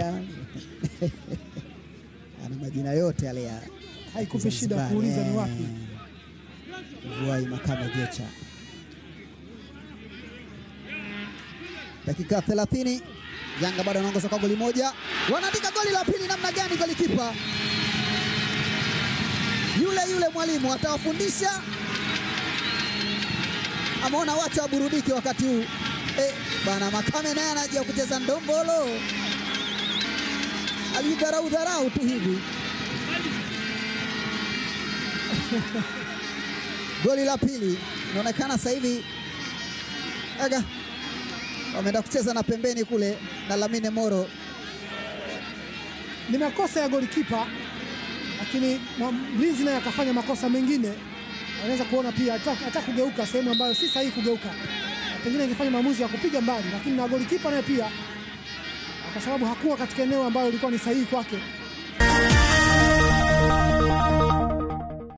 ana majina yote yale ya haikupe shida kuuliza ni eh. wapi. Vuai Makame Jecha. Dakika 30 Yanga bado anaongoza kwa goli moja, wanaandika goli la pili. Namna gani golikipa yule yule mwalimu atawafundisha, ameona wacha waburudike wakati huu eh, bana Makame naye anaja kucheza ndombolo, alidharau dharau tu hivi. Goli la pili. Inaonekana sasa hivi. Aga. Wameenda kucheza na pembeni kule na Lamine Moro. Ni makosa ya golikipa, lakini mlinzi naye akafanya makosa mengine. Anaweza kuona pia hata kugeuka sehemu ambayo si sahihi kugeuka, pengine angefanya maamuzi ya kupiga mbali, lakini na golikipa naye pia, kwa sababu hakuwa katika eneo ambalo lilikuwa ni sahihi kwake,